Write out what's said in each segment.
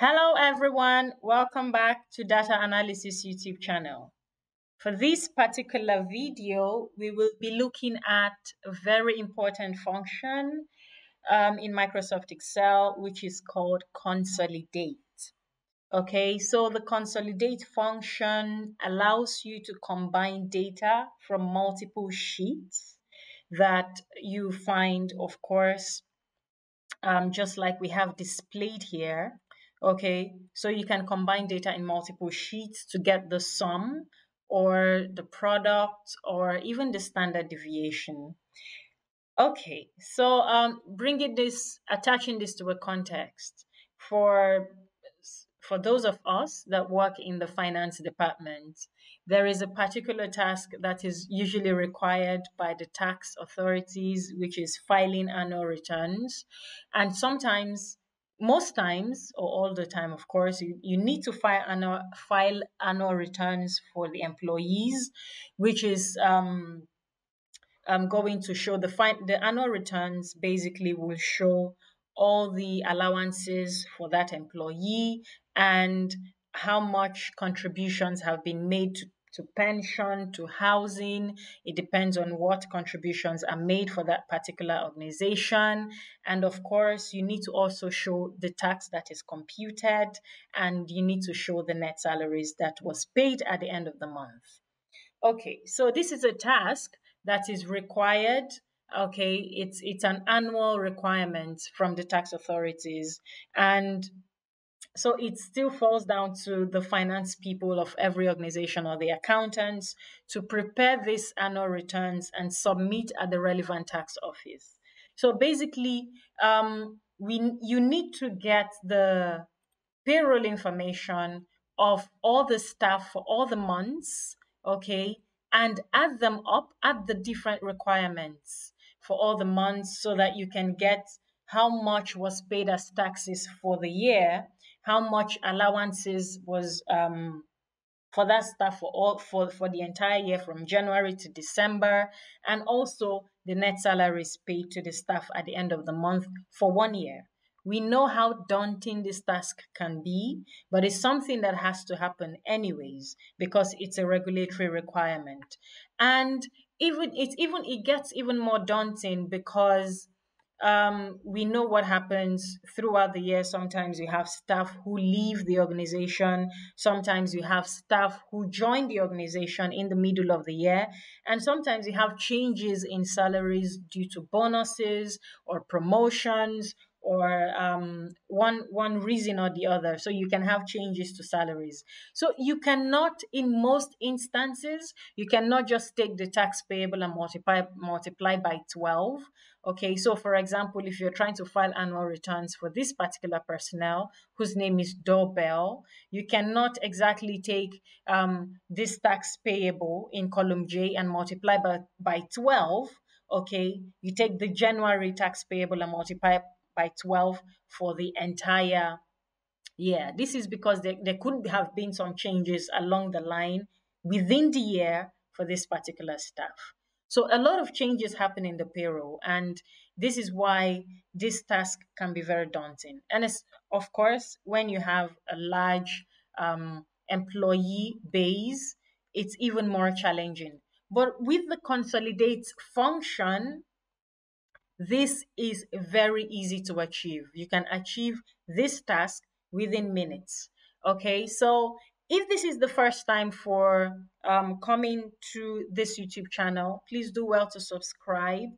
Hello everyone, welcome back to Data Analysis YouTube channel. For this particular video, we will be looking at a very important function um, in Microsoft Excel, which is called consolidate. Okay, so the consolidate function allows you to combine data from multiple sheets that you find, of course, um, just like we have displayed here. Okay, so you can combine data in multiple sheets to get the sum or the product or even the standard deviation. Okay, so um, bringing this, attaching this to a context for for those of us that work in the finance department, there is a particular task that is usually required by the tax authorities, which is filing annual returns. And sometimes, most times, or all the time, of course, you, you need to file annual, file annual returns for the employees, which is um, um, going to show the, fi- the annual returns basically will show all the allowances for that employee and how much contributions have been made to, to pension, to housing. It depends on what contributions are made for that particular organization. And of course, you need to also show the tax that is computed and you need to show the net salaries that was paid at the end of the month. Okay, so this is a task that is required okay it's it's an annual requirement from the tax authorities and so it still falls down to the finance people of every organization or the accountants to prepare these annual returns and submit at the relevant tax office. So basically, um, we you need to get the payroll information of all the staff for all the months, okay, and add them up at the different requirements for all the months so that you can get how much was paid as taxes for the year how much allowances was um, for that staff for all for, for the entire year from January to December, and also the net salaries paid to the staff at the end of the month for one year. We know how daunting this task can be, but it's something that has to happen anyways because it's a regulatory requirement. And even it's even it gets even more daunting because um, we know what happens throughout the year. Sometimes you have staff who leave the organization. Sometimes you have staff who join the organization in the middle of the year. And sometimes you have changes in salaries due to bonuses or promotions or um, one one reason or the other. So you can have changes to salaries. So you cannot, in most instances, you cannot just take the tax payable and multiply multiply by twelve. Okay, so for example, if you're trying to file annual returns for this particular personnel whose name is Doorbell, you cannot exactly take um, this tax payable in column J and multiply by, by 12. Okay, you take the January tax payable and multiply by 12 for the entire year. This is because there, there could have been some changes along the line within the year for this particular staff. So a lot of changes happen in the payroll, and this is why this task can be very daunting. And it's, of course, when you have a large um, employee base, it's even more challenging. But with the consolidate function, this is very easy to achieve. You can achieve this task within minutes. Okay, so if this is the first time for um, coming to this YouTube channel, please do well to subscribe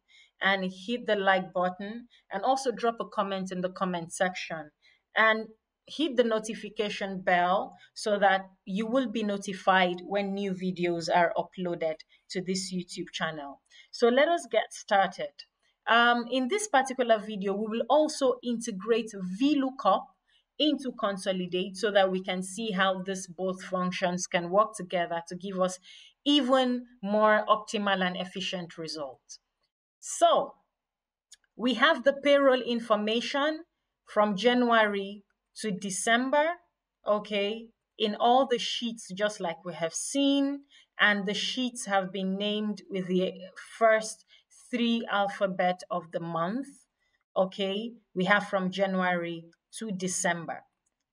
and hit the like button and also drop a comment in the comment section and hit the notification bell so that you will be notified when new videos are uploaded to this YouTube channel. So let us get started. Um, in this particular video, we will also integrate VLOOKUP into consolidate so that we can see how these both functions can work together to give us even more optimal and efficient results. So we have the payroll information from January to December, okay, in all the sheets, just like we have seen, and the sheets have been named with the first three alphabet of the month. Okay, we have from January to December.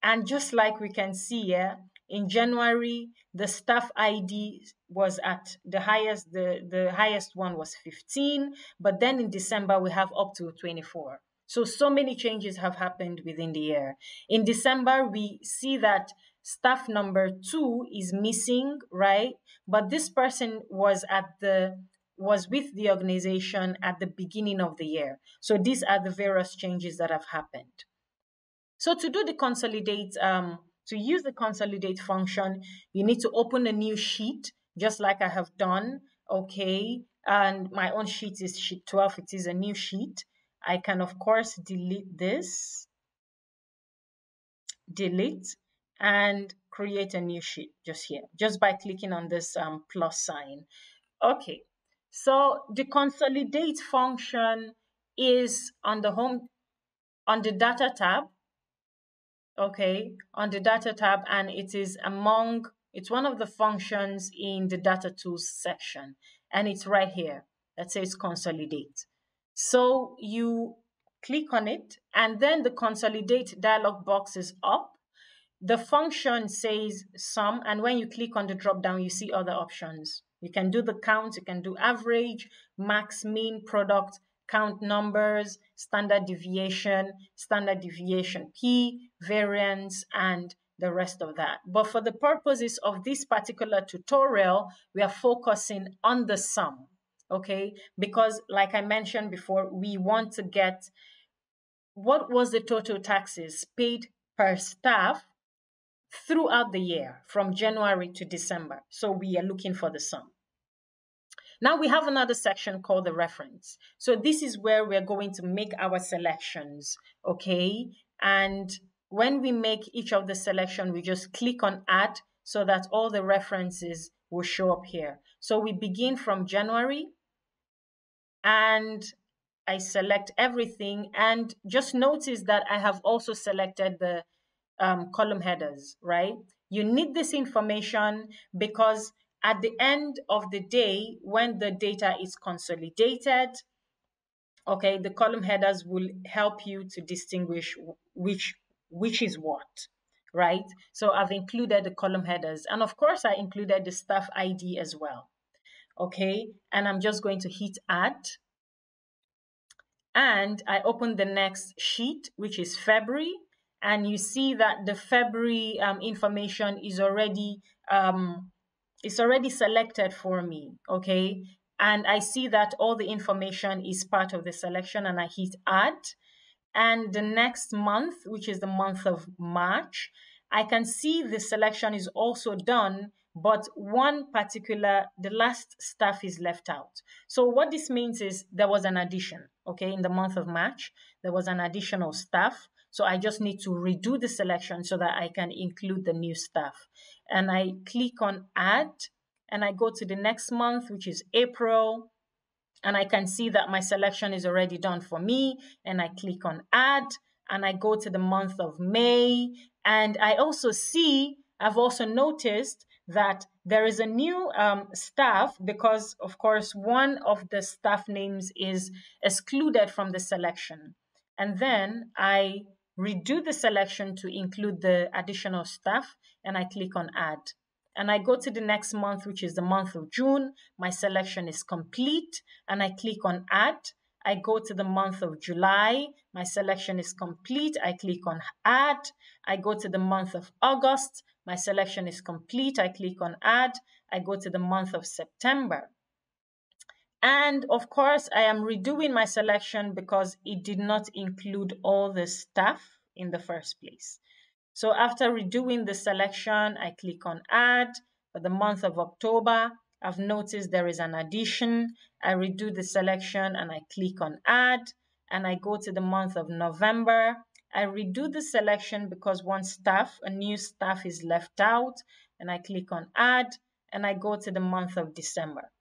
And just like we can see here, in January, the staff ID was at the highest, the, the highest one was 15, but then in December we have up to 24. So, so many changes have happened within the year. In December, we see that staff number two is missing, right? But this person was at the was with the organization at the beginning of the year. So these are the various changes that have happened. So to do the consolidate, um, to use the consolidate function, you need to open a new sheet, just like I have done, okay? And my own sheet is sheet 12, it is a new sheet. I can, of course, delete this, delete, and create a new sheet just here, just by clicking on this um, plus sign. Okay, so the consolidate function is on the home, on the data tab, okay, on the data tab, and it is among, it's one of the functions in the data tools section, and it's right here that says consolidate. So you click on it, and then the consolidate dialog box is up. The function says sum, and when you click on the drop down, you see other options. You can do the count, you can do average, max, mean, product, count numbers, standard deviation, standard deviation P, variance, and the rest of that. But for the purposes of this particular tutorial, we are focusing on the sum, okay? Because like I mentioned before, we want to get what was the total taxes paid per staff throughout the year from January to December. So we are looking for the sum. Now we have another section called the reference. So this is where we're going to make our selections, okay? And when we make each of the selection, we just click on add so that all the references will show up here. So we begin from January and I select everything and just notice that I have also selected the um, column headers, right? You need this information because at the end of the day, when the data is consolidated, okay, the column headers will help you to distinguish which which is what, right? So I've included the column headers. And of course, I included the staff ID as well, okay? And I'm just going to hit add. And I open the next sheet, which is February and you see that the February um, information is already um, it's already selected for me, okay? And I see that all the information is part of the selection and I hit add. And the next month, which is the month of March, I can see the selection is also done, but one particular, the last staff is left out. So what this means is there was an addition, okay? In the month of March, there was an additional staff. So I just need to redo the selection so that I can include the new staff. And I click on add and I go to the next month, which is April. And I can see that my selection is already done for me. And I click on add and I go to the month of May. And I also see, I've also noticed that there is a new um, staff because, of course, one of the staff names is excluded from the selection. And then I redo the selection to include the additional staff, and I click on add. And I go to the next month, which is the month of June. My selection is complete, and I click on add. I go to the month of July. My selection is complete. I click on add. I go to the month of August. My selection is complete. I click on add. I go to the month of September. And of course, I am redoing my selection because it did not include all the staff in the first place. So after redoing the selection, I click on add for the month of October. I've noticed there is an addition. I redo the selection and I click on add and I go to the month of November. I redo the selection because one staff, a new staff is left out and I click on add and I go to the month of December.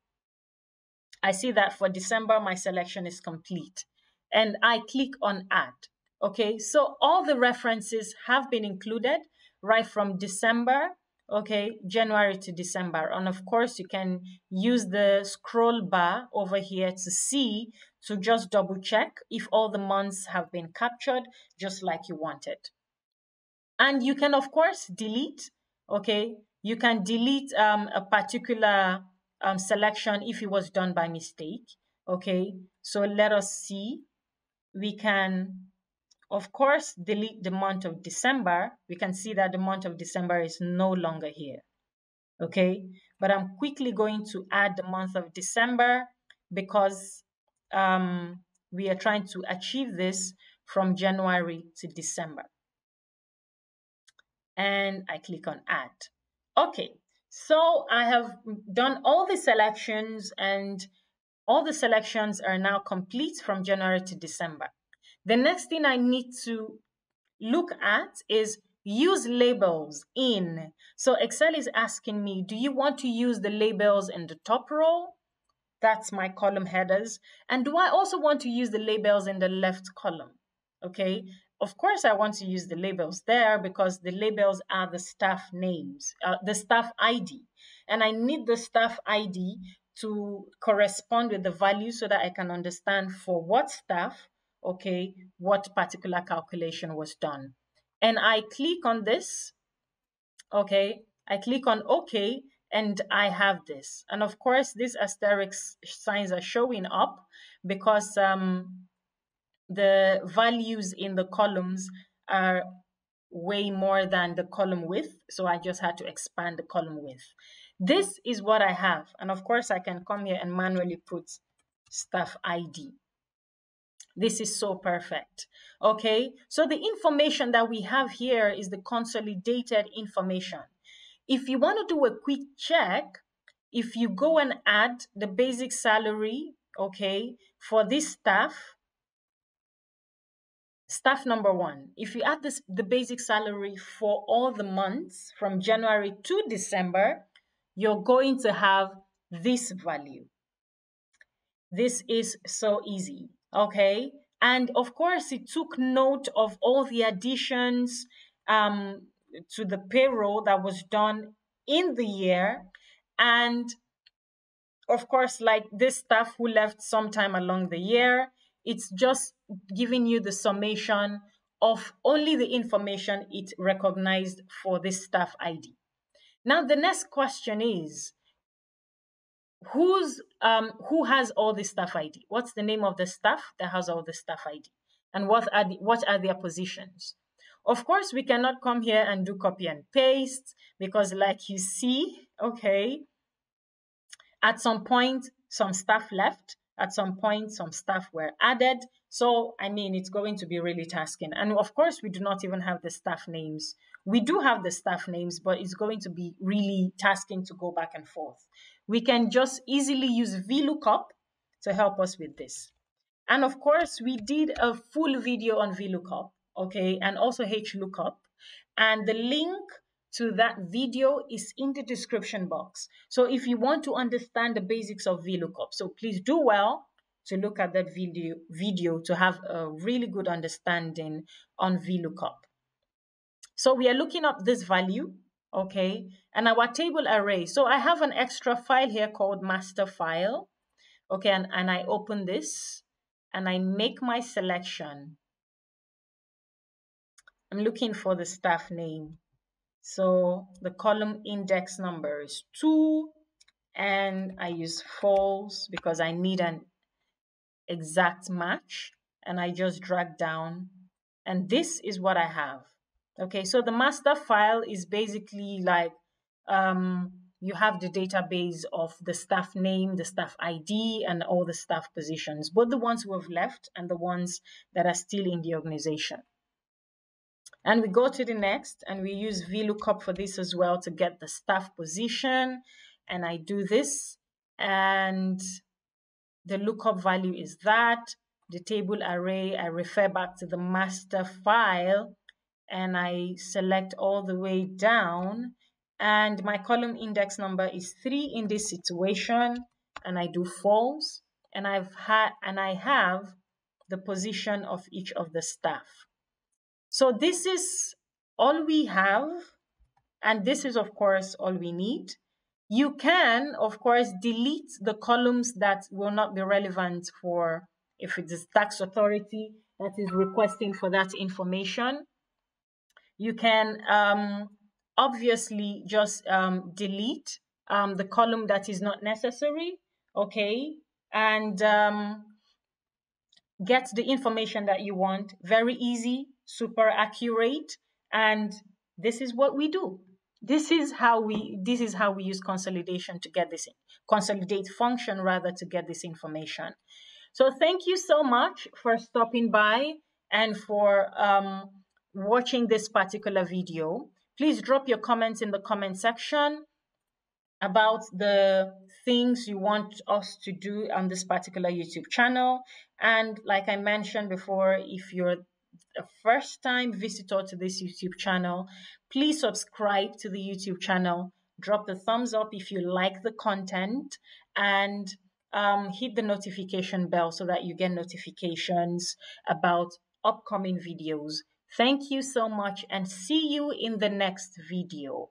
I see that for December, my selection is complete. And I click on add. Okay, so all the references have been included right from December, okay, January to December. And of course, you can use the scroll bar over here to see, to just double check if all the months have been captured just like you wanted. And you can, of course, delete, okay? You can delete um, a particular um, selection if it was done by mistake, okay? So let us see. We can, of course, delete the month of December. We can see that the month of December is no longer here, okay? But I'm quickly going to add the month of December because um, we are trying to achieve this from January to December. And I click on add. Okay, so I have done all the selections and all the selections are now complete from January to December. The next thing I need to look at is use labels in. So Excel is asking me, do you want to use the labels in the top row that's my column headers. And do I also want to use the labels in the left column? Okay, of course I want to use the labels there because the labels are the staff names, uh, the staff ID. And I need the staff ID to correspond with the value so that I can understand for what staff, okay, what particular calculation was done. And I click on this, okay, I click on OK, and I have this. And of course, these asterisk signs are showing up because um, the values in the columns are way more than the column width. So I just had to expand the column width. This is what I have. And of course, I can come here and manually put staff ID. This is so perfect. Okay, so the information that we have here is the consolidated information. If you want to do a quick check, if you go and add the basic salary, okay, for this staff, staff number one, if you add this, the basic salary for all the months from January to December, you're going to have this value. This is so easy, okay? And of course, it took note of all the additions, um, to the payroll that was done in the year. And of course, like this staff who left sometime along the year, it's just giving you the summation of only the information it recognized for this staff ID. Now, the next question is, who's um, who has all the staff ID? What's the name of the staff that has all the staff ID? And what are the, what are their positions? Of course, we cannot come here and do copy and paste because like you see, okay, at some point, some staff left. At some point, some staff were added. So, I mean, it's going to be really tasking. And of course, we do not even have the staff names. We do have the staff names, but it's going to be really tasking to go back and forth. We can just easily use VLOOKUP to help us with this. And of course, we did a full video on VLOOKUP okay, and also HLOOKUP. And the link to that video is in the description box. So if you want to understand the basics of VLOOKUP, so please do well to look at that video, video to have a really good understanding on VLOOKUP. So we are looking up this value, okay, and our table array. So I have an extra file here called master file, okay, and, and I open this and I make my selection I'm looking for the staff name. So the column index number is 2 and I use false because I need an exact match and I just drag down and this is what I have. Okay, so the master file is basically like um, you have the database of the staff name, the staff ID, and all the staff positions, both the ones who have left and the ones that are still in the organization. And we go to the next and we use VLOOKUP for this as well to get the staff position. And I do this and the lookup value is that. The table array, I refer back to the master file and I select all the way down and my column index number is three in this situation and I do false and I've had and I have the position of each of the staff. So this is all we have. And this is, of course, all we need. You can, of course, delete the columns that will not be relevant for if it is tax authority that is requesting for that information. You can um, obviously just um, delete um, the column that is not necessary, okay? And um, get the information that you want. Very easy, super accurate, and this is what we do. This is how we this is how we use consolidation to get this in, consolidate function rather to get this information. So thank you so much for stopping by and for um, watching this particular video. Please drop your comments in the comment section about the things you want us to do on this particular YouTube channel. And like I mentioned before, if you're a first time visitor to this YouTube channel, please subscribe to the YouTube channel. Drop the thumbs up if you like the content and um, hit the notification bell so that you get notifications about upcoming videos. Thank you so much and see you in the next video.